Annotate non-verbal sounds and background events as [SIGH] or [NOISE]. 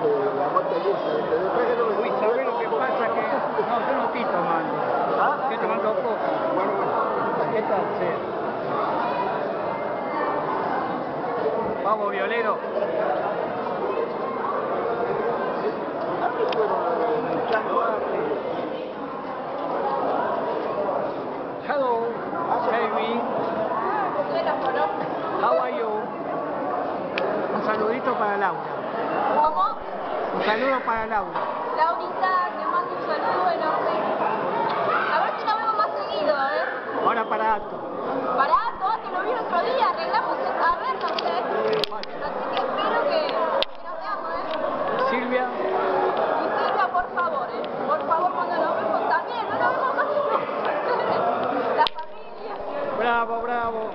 Uy, ¿sabés lo que pasa? Que no, yo no estoy tomando. ¿Ah? Estoy tomando poco. Bueno, bueno. ¿Qué tal? Sí. Vamos, violero. Hello, Jamie. How are you? Un saludito para Laura. Un saludo para Laura. Laurita, te mando un saludo enorme. A ver si nos vemos más seguido, ¿eh? Ahora para acto. Pará, todo te lo vi el otro día, arreglamos a vernos, ¿eh? Así que espero que, que nos veamos, ¿eh? Silvia. Y Silvia, por favor, ¿eh? Por favor, cuando nos vemos también, no nos vemos más. [LAUGHS] La familia. Bravo, bravo.